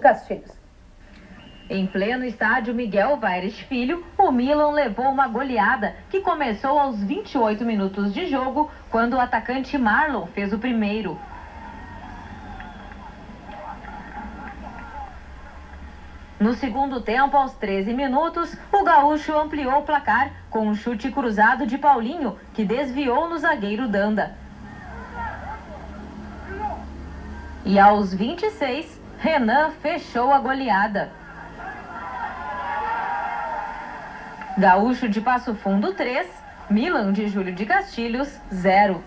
de. Em pleno estádio Miguel Vaires Filho, o Milan levou uma goleada que começou aos 28 minutos de jogo, quando o atacante Marlon fez o primeiro. No segundo tempo, aos 13 minutos, o gaúcho ampliou o placar com um chute cruzado de Paulinho, que desviou no zagueiro Danda. E aos 26, Renan fechou a goleada. Gaúcho de Passo Fundo 3, Milan de Júlio de Castilhos 0.